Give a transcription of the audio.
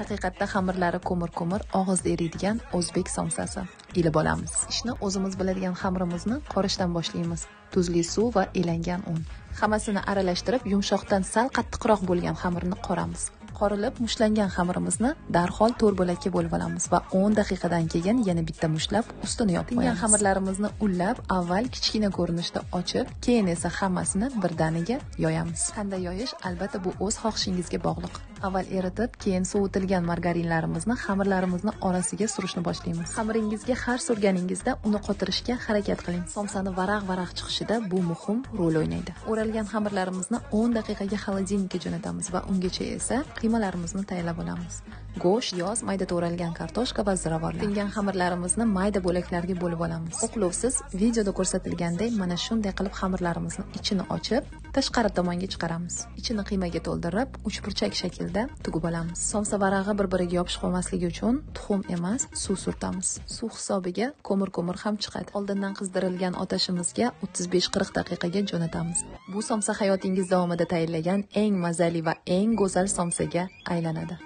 haqiqatda xamirlari ko'mir ko'mir og'izda eriydigan o'zbek somsasi. Ilib olamiz. Ishni o'zimiz biladigan xamirimizni qorishdan boshlaymiz. Tuzli suv va elangan un. Hammasini aralashtirib yumshoqdan sal qattiqroq bo'lgan xamirni qoramiz. Qorilib mushlangan xamirimizni darhol to'rt bo'lakka bo'lib olamiz va 10 daqiqadan keyin yana bitta mushlab ustini yopib qo'yamiz. xamirlarimizni unlab avval kichkina ko'rinishda ochib keyin esa hammasini birdaniga yoyamiz. Qanday yoyish? Albatta bu o'z xohishingizga bog'liq avval eritib keyin sovitilgan margarinlarimizni xamirlarimizni orasiga surishni boshlaymiz. Xamiringizga har surganingizda uni qotirishga harakat qiling. Somsani varaq varaq chiqishida bu muhim rol o'ynaydi. O'ralgan xamirlarimizni 10 daqiqaga xolodilnikka jo'natamiz va ungacha esa qiymalarimizni tayyorlab olamiz. Go'sht yoz mayda to'ralgan kartoshka va ziravorlar. Tingan xamirlarimizni mayda bo'laklarga bo'lib olamiz. O'qlovsiz videoda ko'rsatilgandek mana shunday qilib xamirlarimizni ichini ochib tashqari tomonga chiqaramiz. Ichini qiymaga to'ldirib uchburchak shaklda tugib olamiz. Somsa varag'i bir biriga yopishib qolmasligi uchun tuxum emas suv surtamiz. Suv hisobiga ko'mir ko'mir ham chiqadi. Oldindan qizdirilgan otashimizga 35-40 daqiqaga jo'natamiz. Bu somsa hayotingiz davomida tayyorlagan eng mazali va eng go'zal somsaga aylanadi.